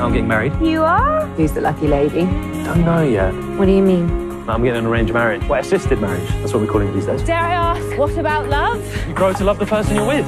Now I'm getting married. You are? Who's the lucky lady? Don't know yet. What do you mean? I'm getting an arranged marriage. Well, assisted marriage. That's what we're calling it these days. Dare I ask, what about love? You grow to love the person you're with.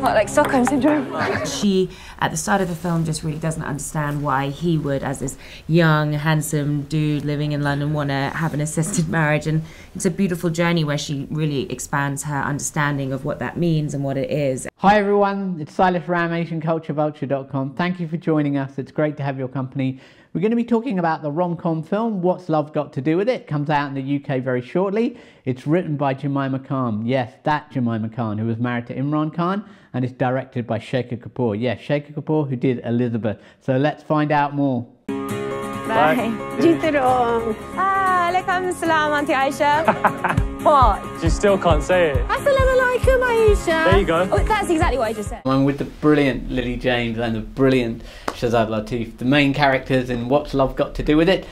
What, like Stockholm Syndrome? She, at the start of the film, just really doesn't understand why he would, as this young, handsome dude living in London, want to have an assisted marriage. And it's a beautiful journey where she really expands her understanding of what that means and what it is. Hi everyone, it's Sailesh Ram, AsianCultureVulture.com. Thank you for joining us. It's great to have your company. We're going to be talking about the rom-com film What's Love Got to Do with It. Comes out in the UK very shortly. It's written by Jemima Khan. Yes, that Jemima Khan, who was married to Imran Khan, and it's directed by Shekhar Kapur. Yes, Shekhar Kapur, who did Elizabeth. So let's find out more. Bye. Jitterong. Alaikum salam, Auntie Aisha. what? You still can't say it. Assalamu alaikum, Aisha. There you go. Oh, that's exactly what I just said. I'm with the brilliant Lily James and the brilliant Shazad Latif, the main characters in What's Love Got to Do with It.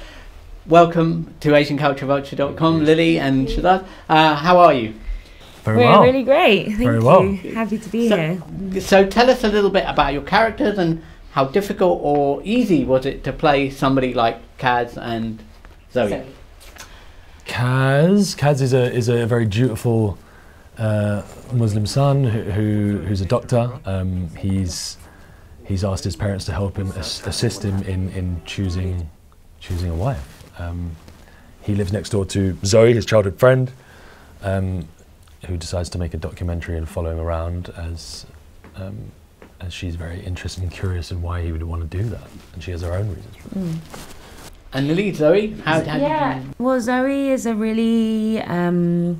Welcome to AsianCultureVulture.com, Lily and Shazad. Uh, how are you? Very We're well. really great. Thank Very you. well. Happy to be So- here. So tell us a little bit about your characters and how difficult or easy was it to play somebody like Kaz and Zoe? Kaz. Kaz is a is a very dutiful uh, Muslim son who, who who's a doctor. Um, he's he's asked his parents to help him ass- assist him in in choosing choosing a wife. Um, he lives next door to Zoe, his childhood friend, um, who decides to make a documentary and follow him around as. Um, as she's very interested and curious in why he would want to do that, and she has her own reasons. For it. And Lily, Zoe, how, how yeah. you? Well, Zoe is a really um,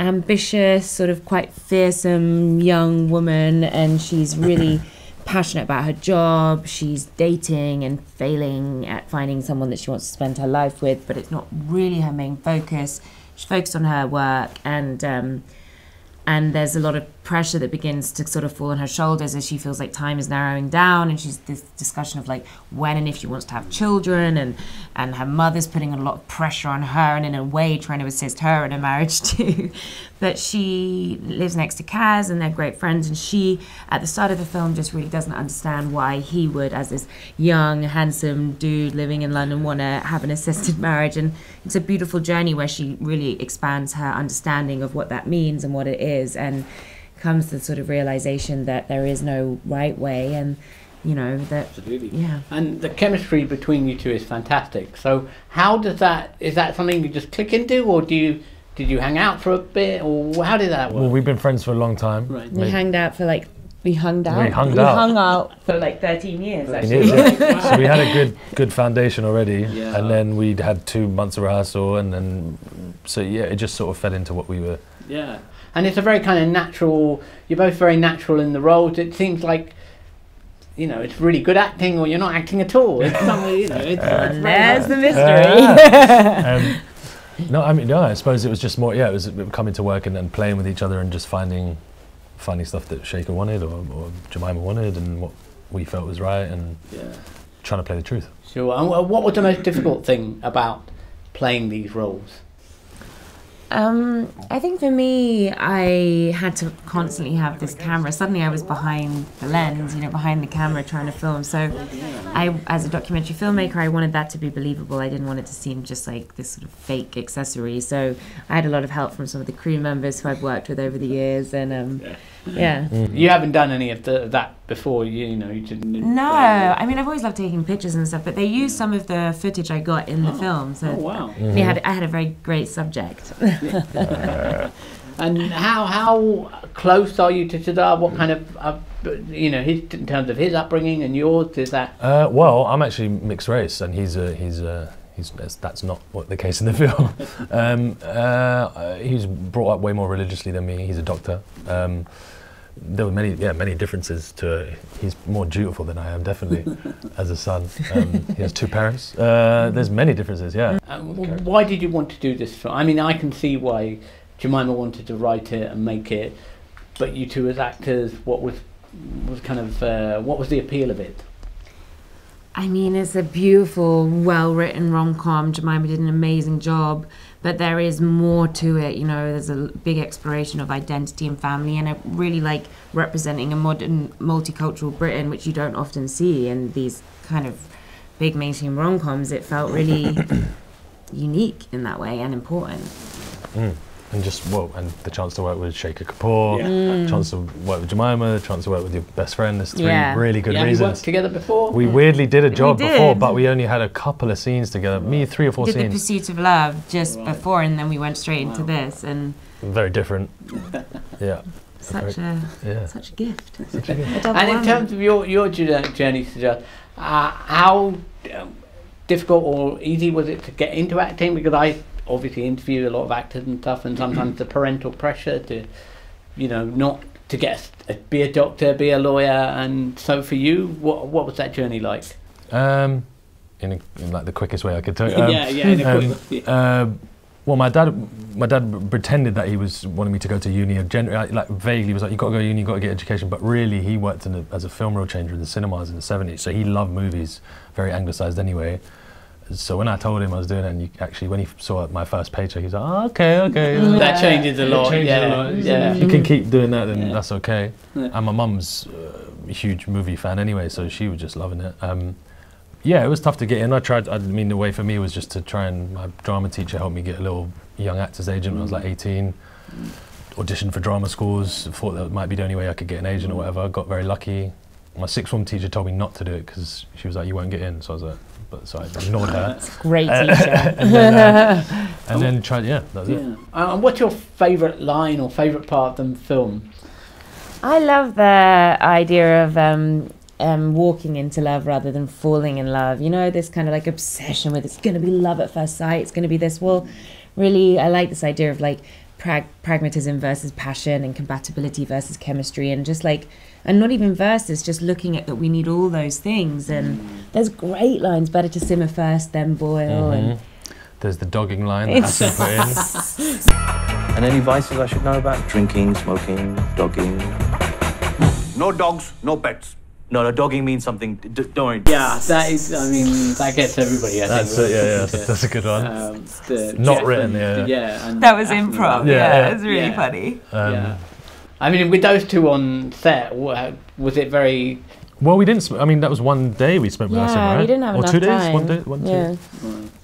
ambitious, sort of quite fearsome young woman, and she's really passionate about her job. She's dating and failing at finding someone that she wants to spend her life with, but it's not really her main focus. She's focused on her work and. Um, and there's a lot of pressure that begins to sort of fall on her shoulders as she feels like time is narrowing down and she's this discussion of like when and if she wants to have children and and her mother's putting a lot of pressure on her and in a way trying to assist her in a marriage too. But she lives next to Kaz and they're great friends and she at the start of the film just really doesn't understand why he would as this young handsome dude living in London want to have an assisted marriage. And it's a beautiful journey where she really expands her understanding of what that means and what it is. And comes to the sort of realization that there is no right way and you know that Absolutely. yeah And the chemistry between you two is fantastic. So how does that? Is that something you just click into, or do you did you hang out for a bit, or how did that work? Well, we've been friends for a long time. Right. we hanged out for like we hung out We hung out. hung out for like 13 years It actually is, yeah. so we had a good good foundation already, Yeah. and then we'd had two months of rehearsal, and then so yeah, it just sort of fell into what we were. Yeah, and it's a very kind of natural. You're both very natural in the roles. It seems like, you know, it's really good acting, or you're not acting at all. It's something, you know. It's, it's there's hard. the mystery Um, no, I mean no, I suppose it was just more yeah, it was coming to work and then playing with each other and just finding finding stuff that Shekhar wanted or, or Jemima wanted and what we felt was right and Yeah. trying to play the truth. Sure. And what was the most difficult thing about playing these roles? Um, I think for me, I had to constantly have this camera. Suddenly, I was behind the lens, you know, behind the camera trying to film. So, I, as a documentary filmmaker, I wanted that to be believable. I didn't want it to seem just like this sort of fake accessory. So, I had a lot of help from some of the crew members who I've worked with over the years, and um, yeah. You haven't done any of the, that before, you, you know. You didn't. No, I mean I've always loved taking pictures and stuff, but they used some of the footage I got in the film. So Oh wow. we had I had a very great subject. And how how close are you to Shazad? What kind of, uh, you know, his in terms of his upbringing and yours? Is that Uh, well, I'm actually mixed race, and he's a he's a he's that's, that's not what the case in the film. um, uh, he's brought up way more religiously than me. He's a doctor. Um, there were many yeah many differences to he's more dutiful than I am definitely as a son. Um, he has two parents. Uh, there's many differences. Yeah. Uh, why did you want to do this film? I mean, I can see why Jemima wanted to write it and make it, but you two as actors, what was was kind of uh, what was the appeal of it? I mean, it's a beautiful, well written rom com. Jemima did an amazing job, but there is more to it. You know, there's a big exploration of identity and family, and I really like representing a modern, multicultural Britain, which you don't often see in these kind of big mainstream rom coms. It felt really unique in that way and important. Mm. And just well, and the chance to work with Shekhar Kapur, Yeah. chance to work with Jemima, the chance to work with your best friend. There's three Yeah. really good yeah, you reasons. worked together before? We weirdly did a job did. before, but we only had a couple of scenes together. Me, three or four Did the scenes. Pursuit of Love just Right. before, and then we went straight into this, and Very different. yeah. such a Yeah. such a gift. Such a good- A double And in terms of your your journey, Shazad, uh, how um, difficult or easy was it to get into acting? Because I obviously interview a lot of actors and stuff, and sometimes the parental pressure to, you know, not to get a, be a doctor, be a lawyer, and so for you, what what was that journey like? Um, in, a, in like the quickest way I could tell you. Um, yeah, yeah, in a um, quick, uh, well, my dad, my dad pretended that he was wanting me to go to uni. Gen- like vaguely was like, "You got to go to uni, you got to get education." But really, he worked in a, as a film reel changer in the cinemas in the seventies. So he loved movies, very anglicised anyway. So when I told him I was doing it, and you, actually when he saw my first paycheck, he's like, "Oh, okay, okay." that changes a lot. changes yeah, a lot. yeah. If you can keep doing that, then Yeah. that's okay. Yeah. And my mum's uh, a huge movie fan anyway, so she was just loving it. Um, yeah, it was tough to get in. I tried. I mean, the way for me was just to try and my drama teacher helped me get a little young actors agent when I was like 18. Auditioned for drama schools. Thought that might be the only way I could get an agent or whatever. Got very lucky. My sixth form teacher told me not to do it because she was like, "You won't get in." So I was like, "But so I ignored her." Great Uh, teacher. and then, uh, and then tried. Yeah, that was it. Yeah. Uh, and what's your favourite line or favourite part of the film? I love the idea of um, um, walking into love rather than falling in love. You know, this kind of like obsession with it's going to be love at first sight. It's going to be this. Well, really, I like this idea of like prag- pragmatism versus passion and compatibility versus chemistry, and just like, and not even versus, just looking at that we need all those things. And there's great lines. Better to simmer first, then boil. And Mhm. There's the dogging line that has to put in. And any vices I should know about? Drinking, smoking, dogging. No dogs, no pets. No, no, dogging means something. D- don't worry. Yeah, that is. I mean, that gets everybody. I That's think. it. Yeah, yeah. That's, that's a good one. Um, the Not Jeff written, and- yeah. yeah. And that was Afton improv. Yeah, Yeah, yeah. it was really Yeah. funny. Um, yeah. I mean, with those two on set, was it very? Well, we didn't. Sp- I mean, that was one day we spent with Yeah, Asim, right? we didn't have or enough two days. time. One day. One two. yeah.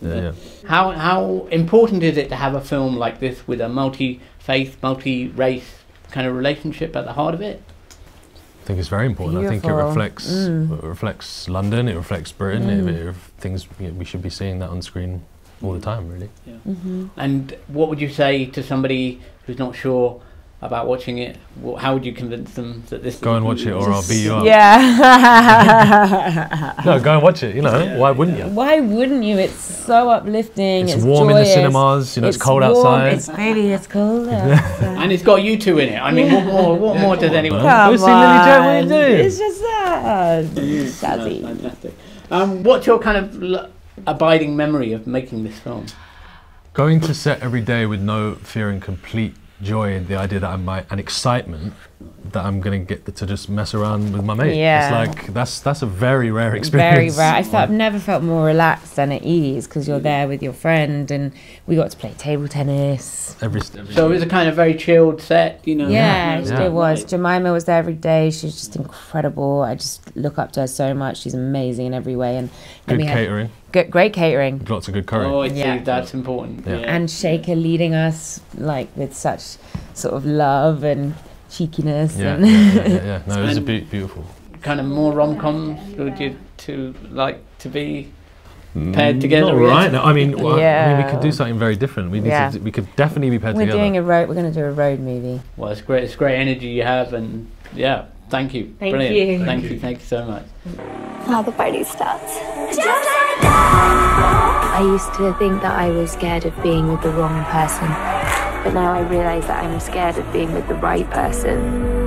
Yeah, yeah. How how important is it to have a film like this with a multi-faith, multi-race kind of relationship at the heart of it? I think it's very important. I think it reflects Mm. it reflects London. It reflects Britain. Mm. It, it, things you know, we should be seeing that on screen all the time, really. hmm And what would you say to somebody who's not sure about watching it? How would you convince them that this? Go and watch it, or I'll beat you up. Yeah. No, go and watch it. You know, Yeah, why wouldn't you? Why wouldn't you? It's so uplifting. It's, It's, warm in the cinemas. You know, it's, cold warm, outside. It's baby. It's cold outside. And it's got you two in it. I mean, what more? What more does anyone? man. Go see Lily Jo, what are you doing? It's just that. That's fantastic. Um, what's your kind of l- abiding memory of making this film? Going to set every day with no fear and complete joy the idea that I might and excitement that I'm gonna get to just mess around with my mate. Yeah. It's like that's that's a very rare experience. Very rare. I felt, I've never felt more relaxed and at ease because you're there with your friend and we got to play table tennis. Every, every So it was a kind of very chilled set, you know. Yeah, no- Yeah. it was. Jemima was there every day. She's just incredible. I just look up to her so much. She's amazing in every way. And then good we had catering, great catering. lots of good curry. Oh, I see. Yeah. That's important. Yeah. Yeah. And Shekhar leading us like with such sort of love and cheekiness. yeah, and yeah, yeah, yeah, yeah. No, it was a be- beautiful. kind of more rom coms would you to like to be mm, paired together? Not right now. I mean, well, I mean, we could do something very different. We need Yeah. to. We could definitely be paired We're together. doing a road. We're going to do a road movie. Well, it's great. It's great energy you have, and yeah, thank you. Thank Brilliant. you. Thank you. Thank you so much. Now the party starts. I used to think that I was scared of being with the wrong person, but now I realize that I'm scared of being with the right person.